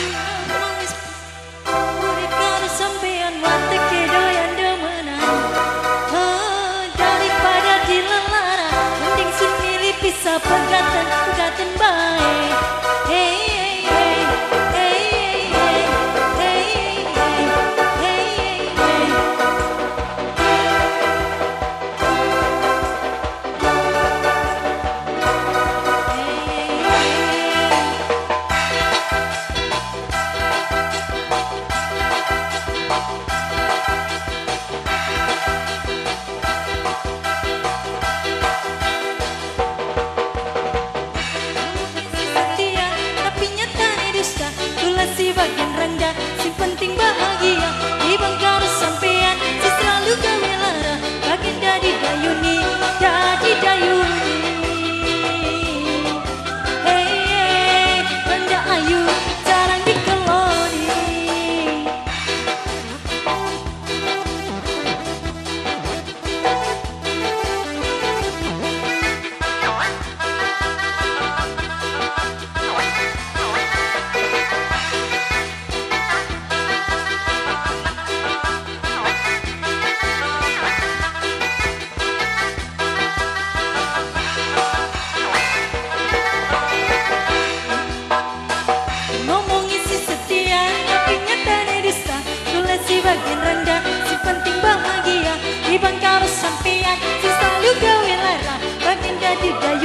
Yeah. bagian rendah, si penting bahagia.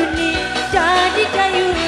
Juni jadi kayu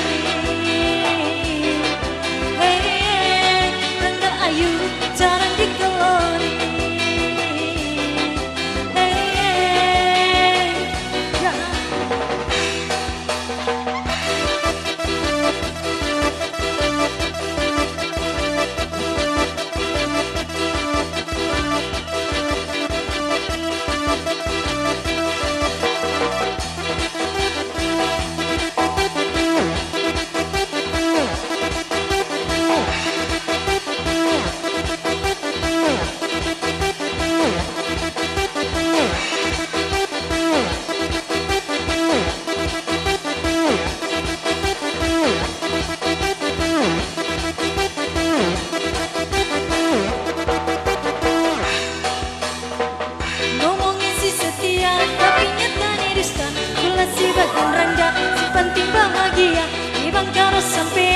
Ingatkan Hindustan Kula si simpan Sepenting bahagia Ibang karo sampai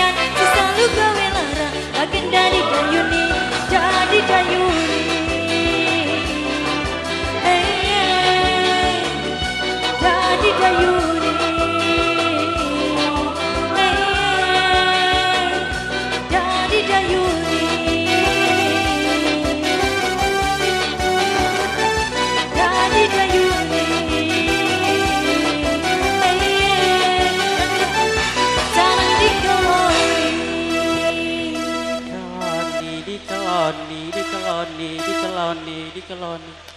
kaloni di kaloni di kaloni di kaloni